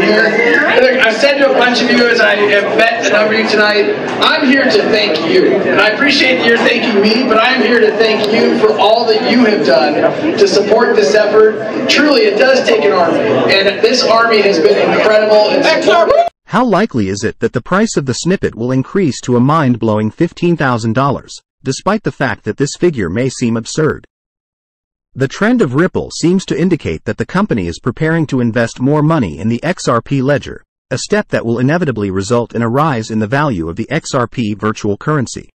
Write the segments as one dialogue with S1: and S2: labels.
S1: here. Look, I've said to a bunch of you as I have met a number of you tonight, I'm here to thank you. And I appreciate that you're thanking me, but I'm here to thank you for all that you have done to support this effort. Truly, it does take an army. And this army has been incredible. And
S2: How likely is it that the price of the snippet will increase to a mind-blowing $15,000, despite the fact that this figure may seem absurd? The trend of Ripple seems to indicate that the company is preparing to invest more money in the XRP ledger, a step that will inevitably result in a rise in the value of the XRP virtual currency.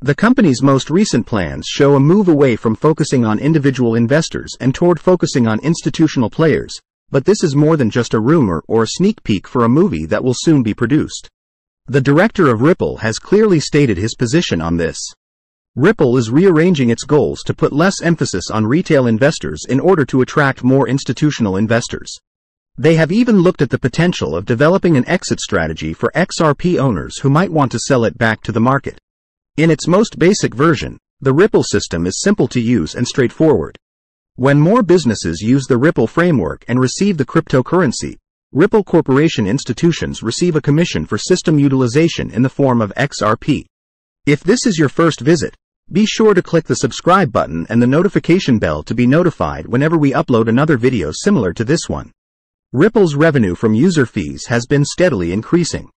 S2: The company's most recent plans show a move away from focusing on individual investors and toward focusing on institutional players, but this is more than just a rumor or a sneak peek for a movie that will soon be produced. The director of Ripple has clearly stated his position on this. Ripple is rearranging its goals to put less emphasis on retail investors in order to attract more institutional investors. They have even looked at the potential of developing an exit strategy for XRP owners who might want to sell it back to the market. In its most basic version, the Ripple system is simple to use and straightforward. When more businesses use the Ripple framework and receive the cryptocurrency, Ripple Corporation institutions receive a commission for system utilization in the form of XRP. If this is your first visit, be sure to click the subscribe button and the notification bell to be notified whenever we upload another video similar to this one. Ripple's revenue from user fees has been steadily increasing.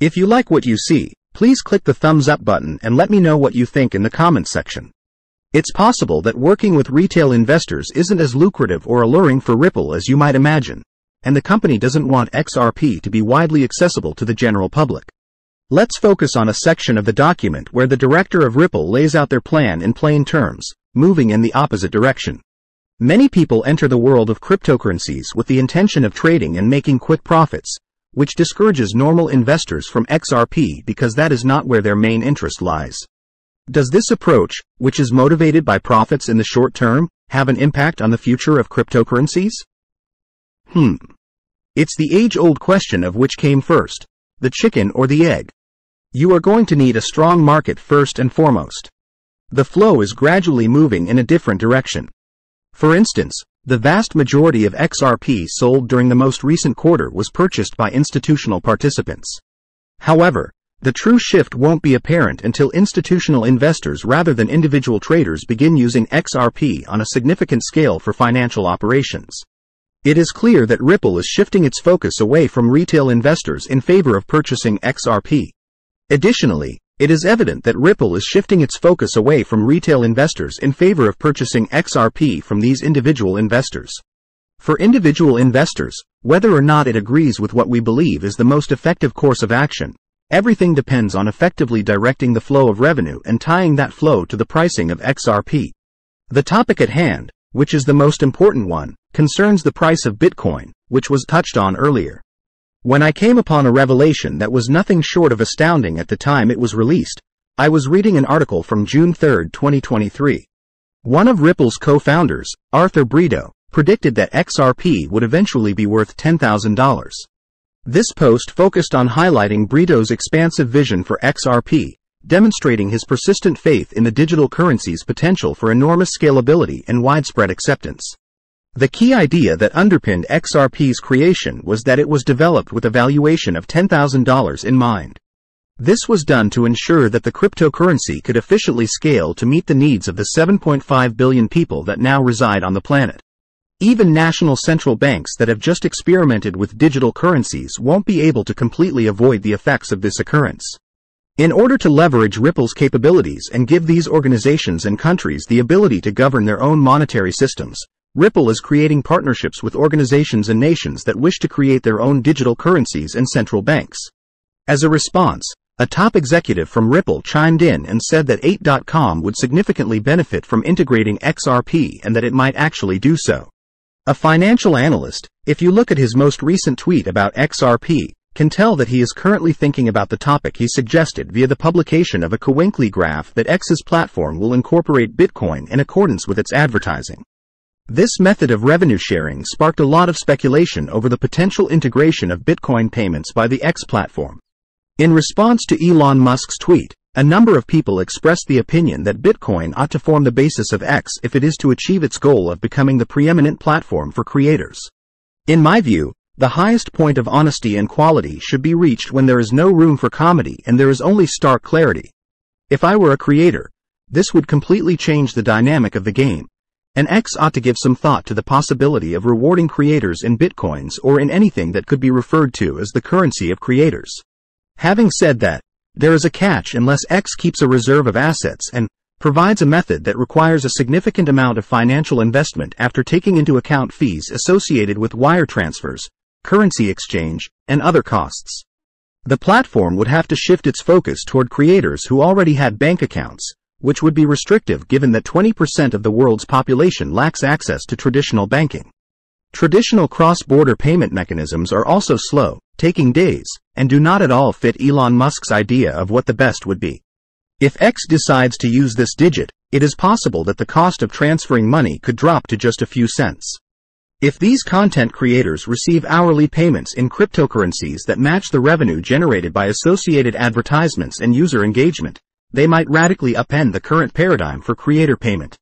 S2: If you like what you see, please click the thumbs up button and let me know what you think in the comments section. It's possible that working with retail investors isn't as lucrative or alluring for Ripple as you might imagine, and the company doesn't want XRP to be widely accessible to the general public. Let's focus on a section of the document where the director of Ripple lays out their plan in plain terms, moving in the opposite direction. Many people enter the world of cryptocurrencies with the intention of trading and making quick profits, which discourages normal investors from XRP because that is not where their main interest lies. Does this approach, which is motivated by profits in the short term, have an impact on the future of cryptocurrencies? Hmm. It's the age-old question of which came first, the chicken or the egg. You are going to need a strong market first and foremost. The flow is gradually moving in a different direction. For instance, the vast majority of XRP sold during the most recent quarter was purchased by institutional participants. However, the true shift won't be apparent until institutional investors rather than individual traders begin using XRP on a significant scale for financial operations. It is clear that Ripple is shifting its focus away from retail investors in favor of purchasing XRP. Additionally, it is evident that Ripple is shifting its focus away from retail investors in favor of purchasing XRP from these individual investors. For individual investors, whether or not it agrees with what we believe is the most effective course of action, everything depends on effectively directing the flow of revenue and tying that flow to the pricing of XRP. The topic at hand, which is the most important one, concerns the price of Bitcoin, which was touched on earlier. When I came upon a revelation that was nothing short of astounding at the time it was released, I was reading an article from June 3, 2023. One of Ripple's co-founders, Arthur Britto, predicted that XRP would eventually be worth $10,000. This post focused on highlighting Britto's expansive vision for XRP, demonstrating his persistent faith in the digital currency's potential for enormous scalability and widespread acceptance. The key idea that underpinned XRP's creation was that it was developed with a valuation of $10,000 in mind. This was done to ensure that the cryptocurrency could efficiently scale to meet the needs of the 7.5 billion people that now reside on the planet. Even national central banks that have just experimented with digital currencies won't be able to completely avoid the effects of this occurrence. In order to leverage Ripple's capabilities and give these organizations and countries the ability to govern their own monetary systems, Ripple is creating partnerships with organizations and nations that wish to create their own digital currencies and central banks. As a response, a top executive from Ripple chimed in and said that 8.com would significantly benefit from integrating XRP and that it might actually do so. A financial analyst, if you look at his most recent tweet about XRP, can tell that he is currently thinking about the topic he suggested via the publication of a Kawinkle graph that X's platform will incorporate Bitcoin in accordance with its advertising. This method of revenue sharing sparked a lot of speculation over the potential integration of Bitcoin payments by the X platform. In response to Elon Musk's tweet, a number of people expressed the opinion that Bitcoin ought to form the basis of X if it is to achieve its goal of becoming the preeminent platform for creators. In my view, The highest point of honesty and quality should be reached when there is no room for comedy and there is only stark clarity. If I were a creator, this would completely change the dynamic of the game. And X ought to give some thought to the possibility of rewarding creators in bitcoins or in anything that could be referred to as the currency of creators. Having said that, there is a catch unless X keeps a reserve of assets and provides a method that requires a significant amount of financial investment after taking into account fees associated with wire transfers, currency exchange, and other costs. The platform would have to shift its focus toward creators who already had bank accounts, which would be restrictive given that 20% of the world's population lacks access to traditional banking. Traditional cross-border payment mechanisms are also slow, taking days, and do not at all fit Elon Musk's idea of what the best would be. If X decides to use this digit, it is possible that the cost of transferring money could drop to just a few cents. If these content creators receive hourly payments in cryptocurrencies that match the revenue generated by associated advertisements and user engagement, they might radically upend the current paradigm for creator payment.